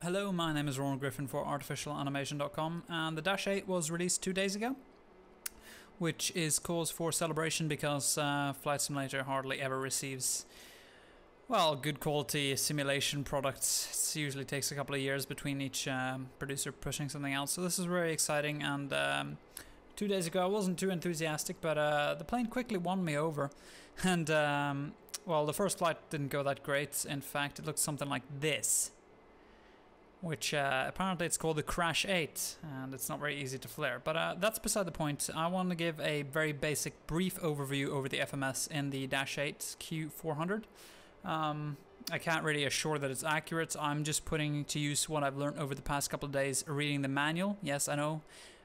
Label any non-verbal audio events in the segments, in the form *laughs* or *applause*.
Hello, my name is Ronald Griffin for artificialanimation.com, and the Dash 8 was released two days ago, which is cause for celebration because uh, Flight Simulator hardly ever receives, well, good quality simulation products. It usually takes a couple of years between each um, producer pushing something out, so this is very exciting. And um, two days ago, I wasn't too enthusiastic, but uh, the plane quickly won me over, *laughs* and um, well, the first flight didn't go that great. In fact, it looked something like this which uh, apparently it's called the Crash 8, and it's not very easy to flare. But uh, that's beside the point. I want to give a very basic, brief overview over the FMS in the Dash 8 Q400. Um, I can't really assure that it's accurate. I'm just putting to use what I've learned over the past couple of days reading the manual. Yes, I know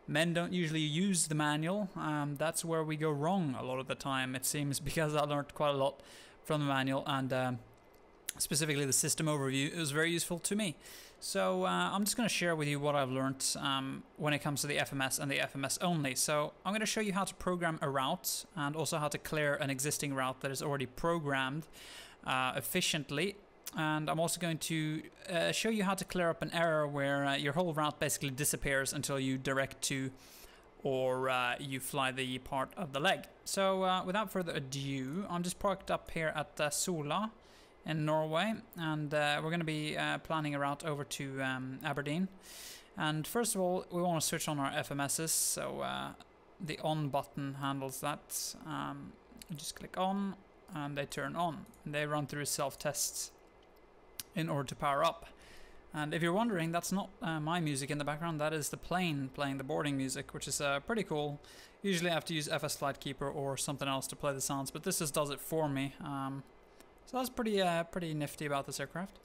men don't usually use the manual. Um, that's where we go wrong a lot of the time, it seems, *laughs* because I learned quite a lot from the manual and. Um, specifically the system overview, it was very useful to me. So uh, I'm just going to share with you what I've learned um, when it comes to the FMS and the FMS only. So I'm going to show you how to program a route and also how to clear an existing route that is already programmed uh, efficiently. And I'm also going to uh, show you how to clear up an error where uh, your whole route basically disappears until you direct to or uh, you fly the part of the leg. So uh, without further ado, I'm just parked up here at Sola in Norway, and uh, we're going to be uh, planning a route over to um, Aberdeen. And first of all, we want to switch on our FMSs, so uh, the on button handles that. Um, just click on, and they turn on. They run through self-tests in order to power up. And if you're wondering, that's not uh, my music in the background, that is the plane playing the boarding music, which is uh, pretty cool. Usually I have to use FS Flight Keeper or something else to play the sounds, but this just does it for me. Um, so that's pretty, uh, pretty nifty about this aircraft.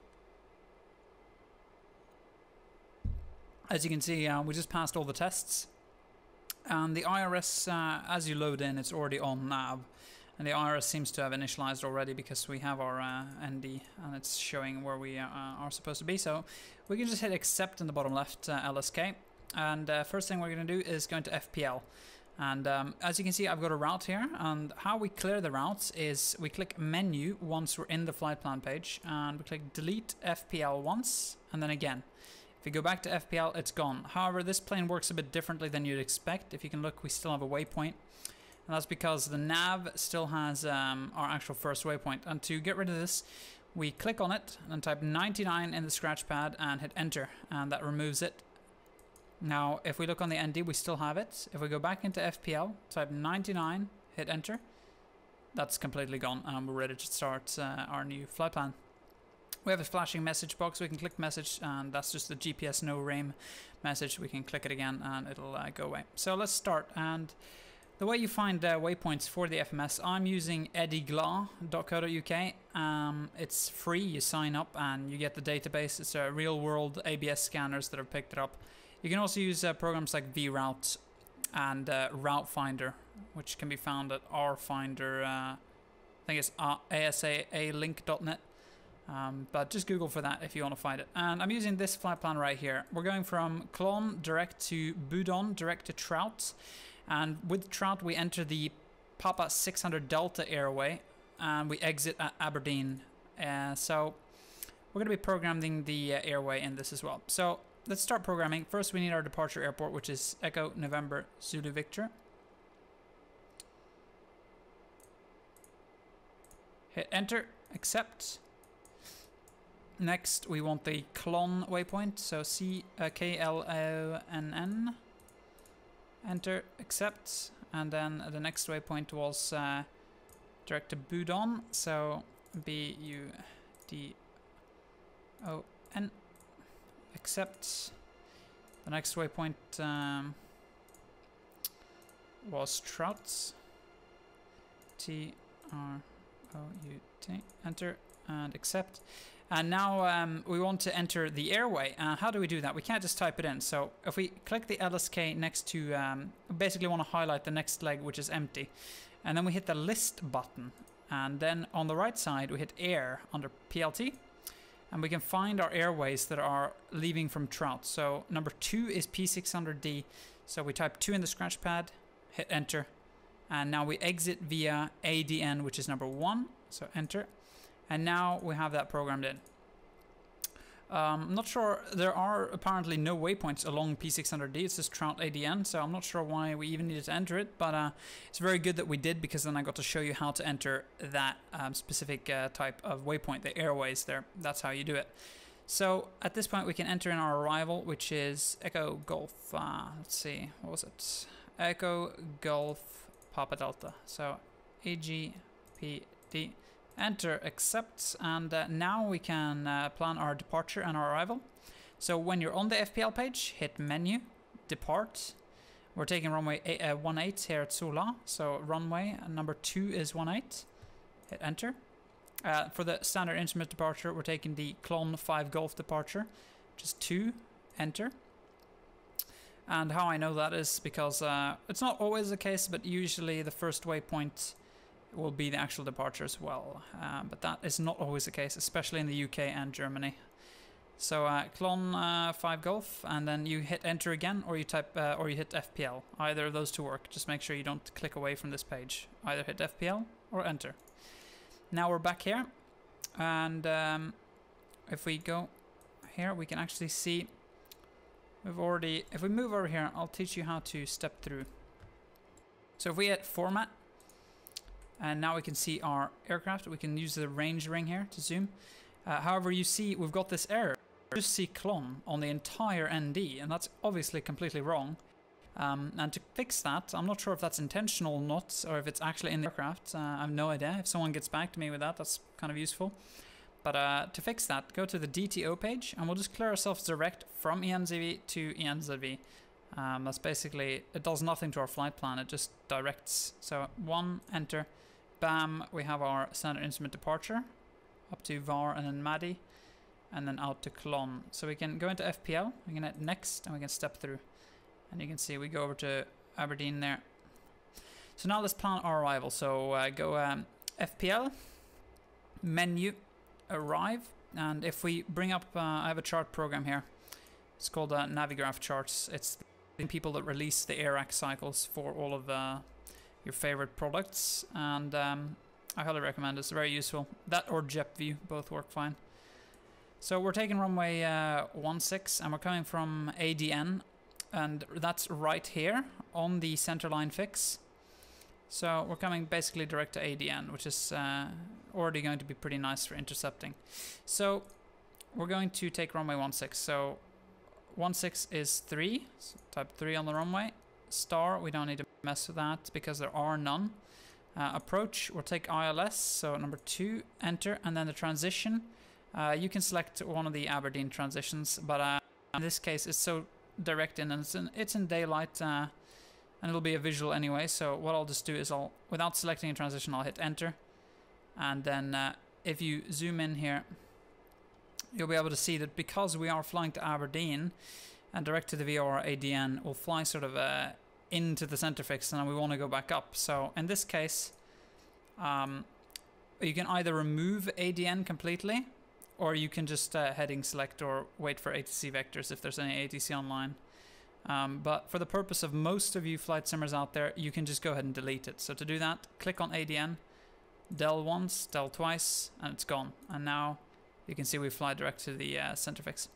As you can see, uh, we just passed all the tests. And the IRS, uh, as you load in, it's already on nav. And the IRS seems to have initialized already because we have our uh, ND and it's showing where we uh, are supposed to be. So we can just hit accept in the bottom left uh, LSK. And uh, first thing we're going to do is go into FPL. And um, as you can see, I've got a route here. And how we clear the routes is we click menu once we're in the flight plan page. And we click delete FPL once and then again. If you go back to FPL, it's gone. However, this plane works a bit differently than you'd expect. If you can look, we still have a waypoint. And that's because the nav still has um, our actual first waypoint. And to get rid of this, we click on it and type 99 in the scratch pad and hit enter. And that removes it. Now, if we look on the ND, we still have it. If we go back into FPL, type 99, hit enter, that's completely gone, and we're ready to start uh, our new flight plan. We have a flashing message box, we can click message, and that's just the GPS no RAIM message. We can click it again, and it'll uh, go away. So let's start, and the way you find uh, waypoints for the FMS, I'm using edi-gla.co.uk. Um, it's free, you sign up, and you get the database. It's a real-world ABS scanners that have picked it up. You can also use uh, programs like VRoute and uh, Route Finder, which can be found at rfinder. Uh, I think it's asalink.net. Um, but just Google for that if you want to find it. And I'm using this flight plan right here. We're going from Clon direct to Budon, direct to Trout. And with Trout, we enter the Papa 600 Delta airway and we exit at Aberdeen. Uh, so we're going to be programming the uh, airway in this as well. So let's start programming. First, we need our departure airport, which is Echo November Zulu Victor. Hit enter, accept. Next, we want the Clon waypoint, so C uh, K L O N N. Enter, accept, and then the next waypoint was uh, direct to Budon, so B U D O N accept. The next waypoint um, was Trout. T R O U T. Enter and accept. And now um, we want to enter the airway. Uh, how do we do that? We can't just type it in. So if we click the LSK next to, um, basically want to highlight the next leg, which is empty. And then we hit the list button. And then on the right side, we hit air under PLT and we can find our airways that are leaving from Trout. So number two is P600D. So we type two in the scratch pad, hit enter, and now we exit via ADN, which is number one. So enter, and now we have that programmed in. Um, I'm not sure, there are apparently no waypoints along P600D, it's just Trout ADN, so I'm not sure why we even needed to enter it, but uh, it's very good that we did because then I got to show you how to enter that um, specific uh, type of waypoint, the airways there, that's how you do it. So at this point we can enter in our arrival, which is Echo Golf, uh, let's see, what was it? Echo Golf Papa Delta, so EGPD enter accept and uh, now we can uh, plan our departure and our arrival. So when you're on the FPL page hit menu depart. We're taking runway eight, uh, 18 here at Sola so runway number 2 is 18 hit enter. Uh, for the standard instrument departure we're taking the Clon 5 Golf departure. Just 2 enter. And how I know that is because uh, it's not always the case but usually the first waypoint will be the actual departure as well. Uh, but that is not always the case, especially in the UK and Germany. So uh, uh, 5 golf and then you hit enter again or you type uh, or you hit FPL. Either of those two work. Just make sure you don't click away from this page. Either hit FPL or enter. Now we're back here and um, if we go here we can actually see we've already if we move over here I'll teach you how to step through. So if we hit format and now we can see our aircraft. We can use the range ring here to zoom. Uh, however, you see we've got this error. You see clone on the entire ND, and that's obviously completely wrong. Um, and to fix that, I'm not sure if that's intentional or not, or if it's actually in the aircraft. Uh, I have no idea. If someone gets back to me with that, that's kind of useful. But uh, to fix that, go to the DTO page, and we'll just clear ourselves direct from ENZV to ENZV. Um, that's basically, it does nothing to our flight plan, it just directs. So one, enter, Bam, we have our standard instrument departure up to VAR and then MADI and then out to Clon. So we can go into FPL, we can hit next and we can step through. And you can see we go over to Aberdeen there. So now let's plan our arrival. So uh, go um, FPL, menu, arrive. And if we bring up, uh, I have a chart program here. It's called uh, Navigraph Charts. It's the people that release the AirAC cycles for all of the your favorite products, and um, I highly recommend it. It's very useful. That or JeppView, both work fine. So we're taking runway uh, 16 and we're coming from ADN and that's right here on the center line fix. So we're coming basically direct to ADN, which is uh, already going to be pretty nice for intercepting. So we're going to take runway 16. So 16 is 3, so type 3 on the runway. Star, we don't need to mess with that because there are none. Uh, approach, we'll take ILS, so number two, enter, and then the transition. Uh, you can select one of the Aberdeen transitions, but uh, in this case it's so direct in and it's in, it's in daylight uh, and it'll be a visual anyway. So what I'll just do is I'll, without selecting a transition, I'll hit enter. And then uh, if you zoom in here, you'll be able to see that because we are flying to Aberdeen and direct to the VOR ADN, we'll fly sort of uh, into the center fix and we want to go back up. So in this case, um, you can either remove ADN completely or you can just uh, heading select or wait for ATC vectors if there's any ATC online. Um, but for the purpose of most of you flight simmers out there, you can just go ahead and delete it. So to do that, click on ADN, del once, del twice, and it's gone. And now you can see we fly direct to the uh, center fix.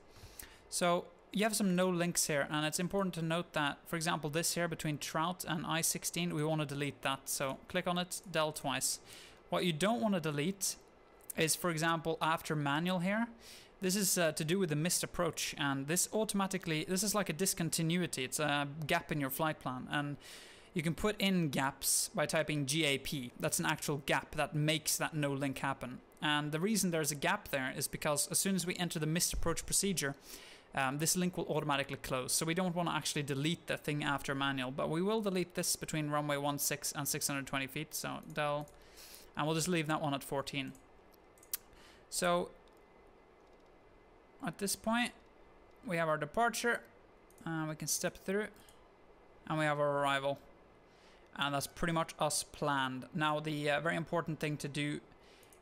So you have some no links here, and it's important to note that, for example, this here between Trout and I-16, we want to delete that. So click on it, del twice. What you don't want to delete is, for example, after manual here. This is uh, to do with the missed approach, and this automatically, this is like a discontinuity. It's a gap in your flight plan, and you can put in gaps by typing GAP. That's an actual gap that makes that no link happen. And the reason there's a gap there is because as soon as we enter the missed approach procedure, um, this link will automatically close. So we don't want to actually delete the thing after manual, but we will delete this between runway 16 and 620 feet. So del, and we'll just leave that one at 14. So at this point, we have our departure, and we can step through, and we have our arrival. And that's pretty much us planned. Now the uh, very important thing to do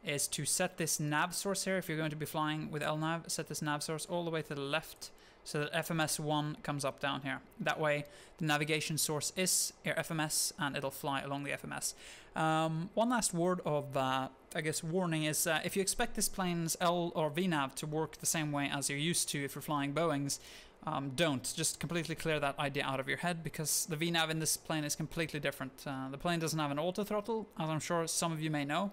is to set this nav source here. If you're going to be flying with LNAV, set this nav source all the way to the left so that FMS1 comes up down here. That way, the navigation source is your FMS and it'll fly along the FMS. Um, one last word of, uh, I guess, warning is uh, if you expect this plane's L or VNAV to work the same way as you're used to if you're flying Boeings, um, don't. Just completely clear that idea out of your head because the VNAV in this plane is completely different. Uh, the plane doesn't have an auto throttle, as I'm sure some of you may know.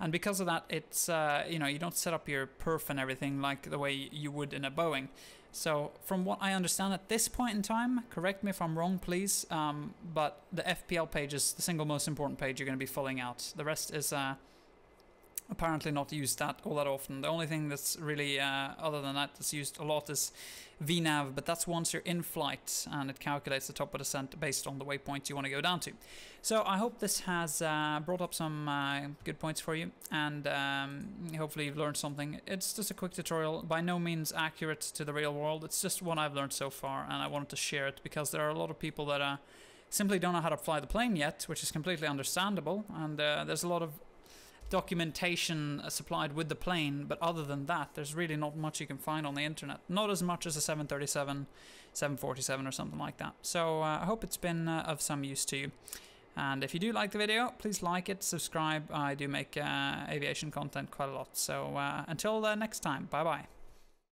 And because of that, it's, uh, you know, you don't set up your perf and everything like the way you would in a Boeing. So from what I understand at this point in time, correct me if I'm wrong, please, um, but the FPL page is the single most important page you're going to be filling out. The rest is uh, apparently not used that all that often. The only thing that's really, uh, other than that, that's used a lot is VNAV, but that's once you're in flight and it calculates the top of descent based on the waypoint you want to go down to. So I hope this has uh, brought up some uh, good points for you and um, hopefully you've learned something. It's just a quick tutorial, by no means accurate to the real world. It's just what I've learned so far and I wanted to share it because there are a lot of people that uh, simply don't know how to fly the plane yet, which is completely understandable. And uh, there's a lot of documentation supplied with the plane, but other than that, there's really not much you can find on the internet. Not as much as a 737, 747 or something like that. So uh, I hope it's been uh, of some use to you. And if you do like the video, please like it, subscribe. I do make uh, aviation content quite a lot. So uh, until uh, next time, bye bye.